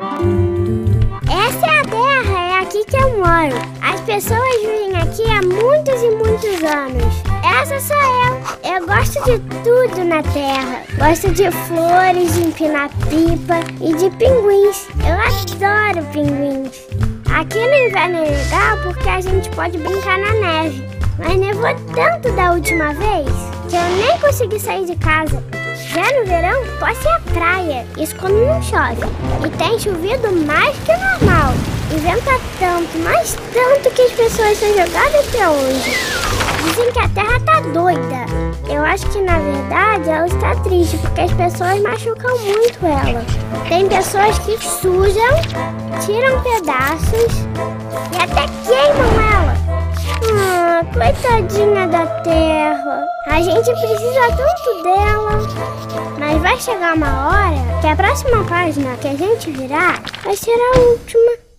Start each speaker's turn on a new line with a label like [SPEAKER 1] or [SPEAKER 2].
[SPEAKER 1] Essa é a Terra, é aqui que eu moro. As pessoas vivem aqui há muitos e muitos anos. Essa sou eu. Eu gosto de tudo na Terra. Gosto de flores, de empinar pipa e de pinguins. Eu adoro pinguins. Aqui no inverno é legal porque a gente pode brincar na neve. Mas nevou tanto da última vez que eu nem consegui sair de casa. Já no verão, posso ir à praia, isso quando não chove. E tem chovido mais que normal. E venta tanto, mas tanto que as pessoas são jogadas até hoje. Dizem que a terra tá doida. Eu acho que na verdade ela está triste porque as pessoas machucam muito ela. Tem pessoas que sujam, tiram pedaços e até queimam coitadinha da terra. A gente precisa tanto dela. Mas vai chegar uma hora que a próxima página que a gente virar vai ser a última.